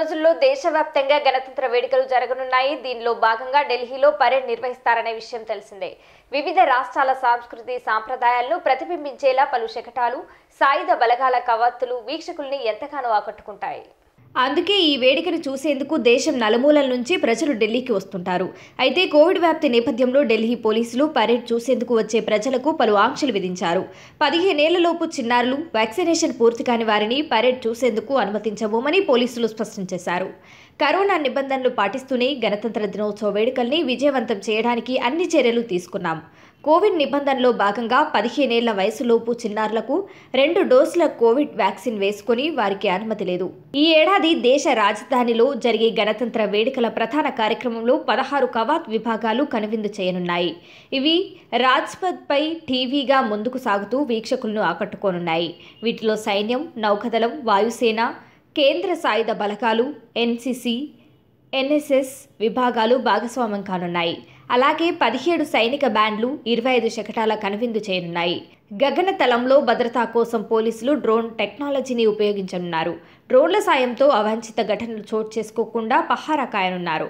రోజుల్లో దేశవ్యాప్తంగా గణతంత్ర వేడుకలు జరగనున్నాయి. దీనిలో భాగంగా ఢిల్లీలో పరేడ్ నిర్వహిస్తారనే విషయం తెలిసిందే. వివిధ రాష్ట్రాల సాంస్కృతి సాంప్రదాయాలను ప్రతిబింబించేలా పలు శకటాలు సాయుధ బలగాల కవాతులు వీక్షకుల్ని ఎంతగానో ఆకట్టుకుంటాయి. అందుకే ఈ వేడుకను చూసేందుకు దేశం నలుమూలల నుంచి ప్రజలు ఢిల్లీకి వస్తుంటారు. అయితే కోవిడ్ వ్యాప్తి నేపథ్యంలో ఢిల్లీ పోలీసులు పరేడ్ చూసేందుకు వచ్చే ప్రజలకు పలు ఆంక్షలు విధించారు. పదిహేనేళ్ళలోపు చిన్నారులు వ్యాక్సినేషన్ పూర్తి కాని వారిని పరేడ్ చూసేందుకు అనుమతించబోమని పోలీసులు స్పష్టం చేశారు. కరోనా నిబంధనలు పాటిస్తూనే గణతంత్ర దినోత్సవ వేడుకల్ని విజయవంతం చేయడానికి అన్ని చర్యలు తీసుకున్నాం. కోవిడ్ నిబంధనలో భాగంగా పదిహేనేళ్ళ వయసులోపు చిన్నారులకు రెండు డోసుల కోవిడ్ వ్యాక్సిన్ వేసుకుని వారికి అనుమతి లేదు. ఈ ఏడాది దేశ రాజధానిలో జరిగే గణతంత్ర వేడుకల ప్రధాన కార్యక్రమంలో పదహారు కవాత్ విభాగాలు కనువిందు చేయనున్నాయి. ఇవి రాజ్పథ్పై టీవీగా ముందుకు సాగుతూ వీక్షకులను ఆకట్టుకోనున్నాయి. వీటిలో సైన్యం నౌకదళం వాయుసేన కేంద్ర సాయుధ బలగాలు ఎన్సిసి ఎన్ఎస్ఎస్ విభాగాలు భాగస్వామ్యం కానున్నాయి. అలాగే పదిహేడు సైనిక బ్యాండ్లు ఇరవై ఐదు శకటాల కనువిందు చేయనున్నాయి. గగనతలంలో భద్రతా కోసం పోలీసులు డ్రోన్ టెక్నాలజీని ఉపయోగించనున్నారు. డ్రోన్ల సాయంతో అవాంఛిత ఘటనలు చోటు చేసుకోకుండా పహారా కాయనున్నారు.